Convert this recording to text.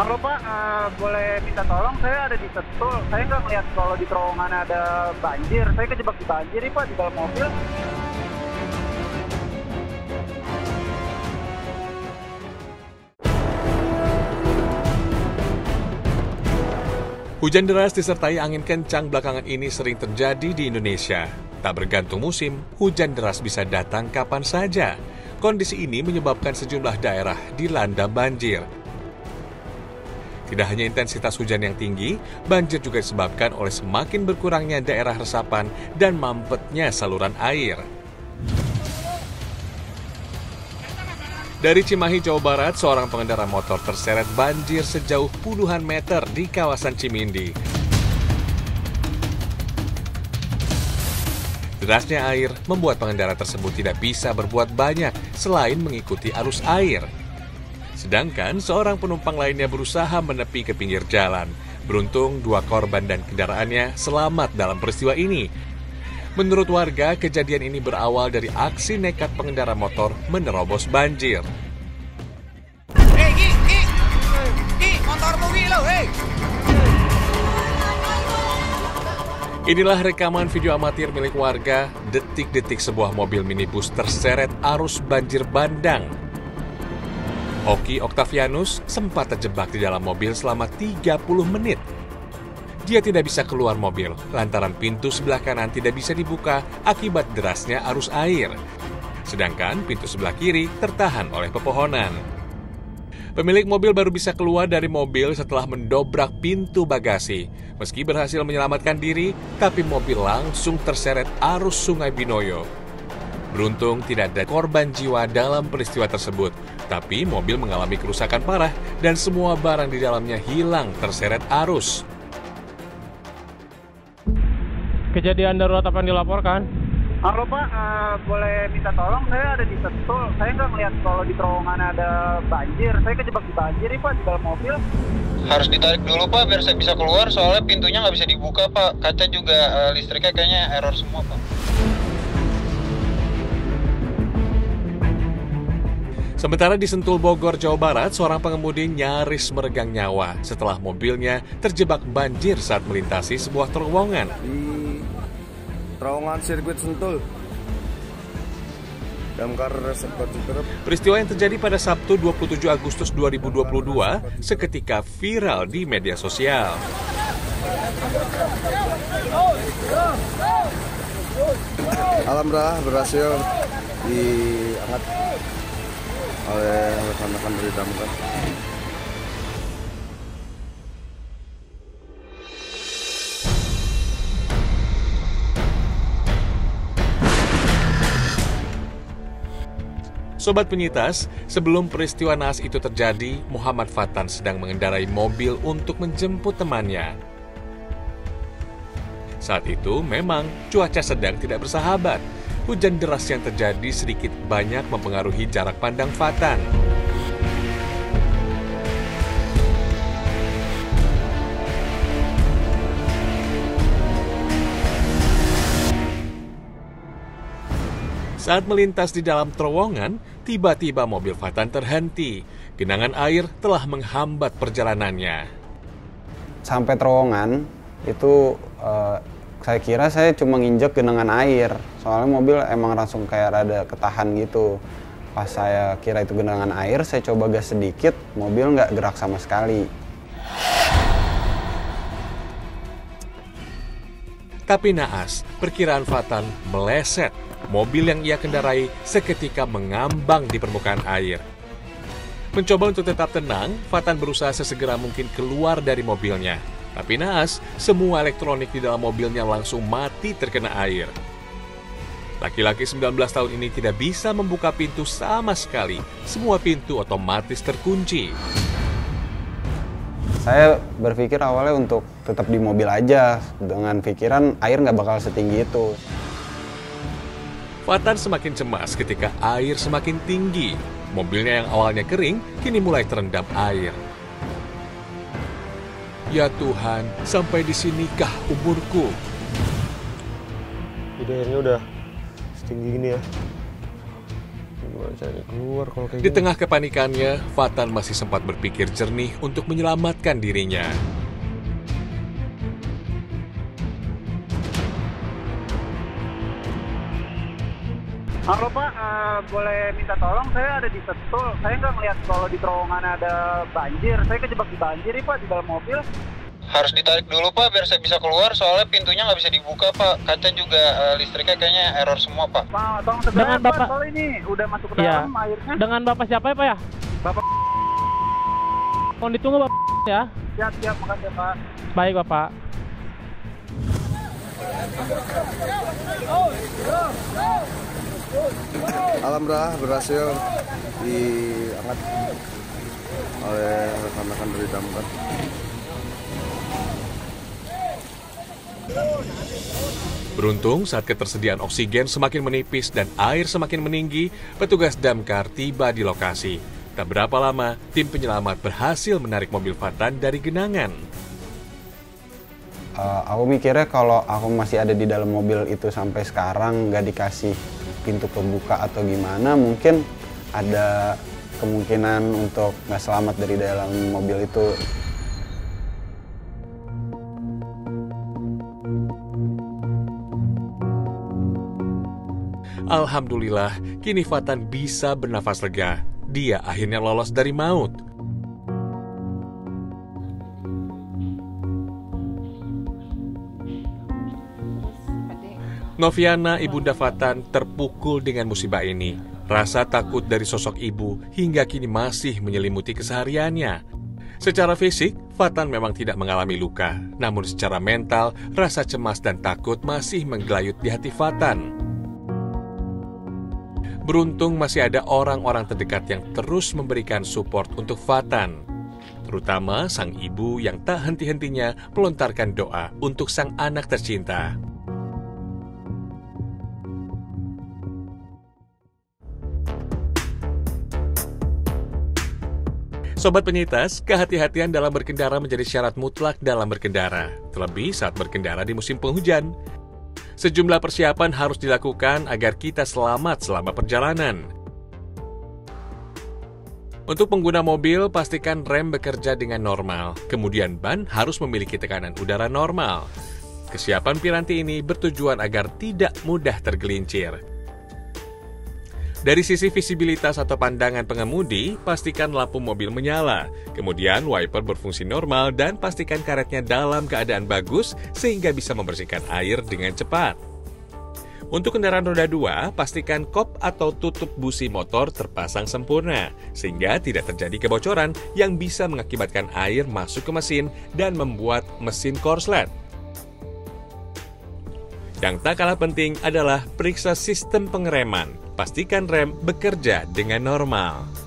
Halo Pak, eh, boleh minta tolong? Saya ada di Sentul. Saya nggak melihat kalau di terowongan ada banjir. Saya kejebak di banjir nih Pak, di dalam mobil. Hujan deras disertai angin kencang belakangan ini sering terjadi di Indonesia. Tak bergantung musim, hujan deras bisa datang kapan saja. Kondisi ini menyebabkan sejumlah daerah dilanda banjir. Tidak hanya intensitas hujan yang tinggi, banjir juga disebabkan oleh semakin berkurangnya daerah resapan dan mampetnya saluran air. Dari Cimahi, Jawa Barat, seorang pengendara motor terseret banjir sejauh puluhan meter di kawasan Cimindi. Derasnya air membuat pengendara tersebut tidak bisa berbuat banyak selain mengikuti arus air. Sedangkan seorang penumpang lainnya berusaha menepi ke pinggir jalan. Beruntung dua korban dan kendaraannya selamat dalam peristiwa ini. Menurut warga, kejadian ini berawal dari aksi nekat pengendara motor menerobos banjir. Hei, Ki, Ki. Ki, motormu Ki lo, hei. Inilah rekaman video amatir milik warga detik-detik sebuah mobil minibus terseret arus banjir bandang. Oki Octavianus sempat terjebak di dalam mobil selama 30 menit. Dia tidak bisa keluar mobil lantaran pintu sebelah kanan tidak bisa dibuka akibat derasnya arus air. Sedangkan pintu sebelah kiri tertahan oleh pepohonan. Pemilik mobil baru bisa keluar dari mobil setelah mendobrak pintu bagasi. Meski berhasil menyelamatkan diri, tapi mobil langsung terseret arus Sungai Binoyo. Beruntung tidak ada korban jiwa dalam peristiwa tersebut, tapi mobil mengalami kerusakan parah dan semua barang di dalamnya hilang terseret arus. Kejadian darurat apa yang dilaporkan? Halo Pak, eh, boleh minta tolong? Saya ada di Sentul. Saya nggak melihat kalau di terowongan ada banjir. Saya kejebak di banjir nih Pak, di dalam mobil. Harus ditarik dulu Pak biar saya bisa keluar soalnya pintunya nggak bisa dibuka Pak. Kaca juga eh, listriknya kayaknya error semua Pak. Sementara di Sentul Bogor, Jawa Barat, seorang pengemudi nyaris meregang nyawa setelah mobilnya terjebak banjir saat melintasi sebuah terowongan. di terowongan sirkuit Sentul. Damkar Peristiwa yang terjadi pada Sabtu 27 Agustus 2022 seketika viral di media sosial. Alhamdulillah berhasil diangkat oleh rekan-rekan dari damkar. Sobat penyitas, sebelum peristiwa naas itu terjadi, Muhammad Fatan sedang mengendarai mobil untuk menjemput temannya. Saat itu memang cuaca sedang tidak bersahabat. Hujan deras yang terjadi sedikit banyak mempengaruhi jarak pandang Fatan. Saat melintas di dalam terowongan, tiba-tiba mobil Fatan terhenti. Genangan air telah menghambat perjalanannya. sampai terowongan itu eh, saya kira saya cuma nginjek genangan air soalnya mobil emang langsung kayak rada ketahan gitu pas saya kira itu genangan air saya coba gas sedikit mobil nggak gerak sama sekali Tapi naas, perkiraan Fatan meleset. Mobil yang ia kendarai seketika mengambang di permukaan air. Mencoba untuk tetap tenang, Fatan berusaha sesegera mungkin keluar dari mobilnya. Tapi naas, semua elektronik di dalam mobilnya langsung mati terkena air. Laki-laki 19 tahun ini tidak bisa membuka pintu sama sekali. Semua pintu otomatis terkunci. saya berpikir awalnya untuk tetap di mobil aja dengan pikiran air nggak bakal setinggi itu Fatan semakin cemas ketika air semakin tinggi. Mobilnya yang awalnya kering, kini mulai terendam air. Ya Tuhan, sampai di sinikah umurku? Jadi airnya udah setinggi gini ya. Gua cari keluar kalau kayak Di gini. tengah kepanikannya, Fatan masih sempat berpikir jernih untuk menyelamatkan dirinya. Halo Pak, eh, boleh minta tolong? Saya ada di Setul. Saya nggak ngeliat kalau di terowongan ada banjir. Saya kejebak di banjir nih Pak di dalam mobil. Harus ditarik dulu Pak biar saya bisa keluar soalnya pintunya nggak bisa dibuka Pak. Kaca juga eh, listriknya kayaknya error semua Pak. Pak, tolong segera Dengan Pak. Bapak- ini udah masuk ke Iya. dalam airnya. Dengan Bapak siapa ya Pak ya? Bapak Mohon ditunggu Bapak ya. siap siap makasih ya, Pak. Baik Bapak. Alhamdulillah berhasil diangkat oleh rekan-rekan dari damkar. Beruntung saat ketersediaan oksigen semakin menipis dan air semakin meninggi, petugas damkar tiba di lokasi. Tak berapa lama, tim penyelamat berhasil menarik mobil Fatan dari genangan. Eh, aku mikirnya kalau aku masih ada di dalam mobil itu sampai sekarang nggak dikasih pintu kebuka atau gimana, mungkin ada kemungkinan untuk nggak selamat dari dalam mobil itu. Alhamdulillah, kini Fatan bisa bernafas lega. Dia akhirnya lolos dari maut. Noviana, ibunda Fatan, terpukul dengan musibah ini. Rasa takut dari sosok ibu hingga kini masih menyelimuti kesehariannya. Secara fisik, Fatan memang tidak mengalami luka, namun secara mental, rasa cemas dan takut masih menggelayut di hati Fatan. Beruntung masih ada orang-orang terdekat yang terus memberikan support untuk Fatan. Terutama sang ibu yang tak henti-hentinya melontarkan doa untuk sang anak tercinta. Sobat penyitas, kehati-hatian dalam berkendara menjadi syarat mutlak dalam berkendara, terlebih saat berkendara di musim penghujan. Sejumlah persiapan harus dilakukan agar kita selamat selama perjalanan. Untuk pengguna mobil, pastikan rem bekerja dengan normal. Kemudian ban harus memiliki tekanan udara normal. Kesiapan piranti ini bertujuan agar tidak mudah tergelincir. Dari sisi visibilitas atau pandangan pengemudi, pastikan lampu mobil menyala. Kemudian wiper berfungsi normal dan pastikan karetnya dalam keadaan bagus sehingga bisa membersihkan air dengan cepat. Untuk kendaraan roda 2, pastikan kop atau tutup busi motor terpasang sempurna, sehingga tidak terjadi kebocoran yang bisa mengakibatkan air masuk ke mesin dan membuat mesin korslet. Yang tak kalah penting adalah periksa sistem pengereman. Pastikan rem bekerja dengan normal.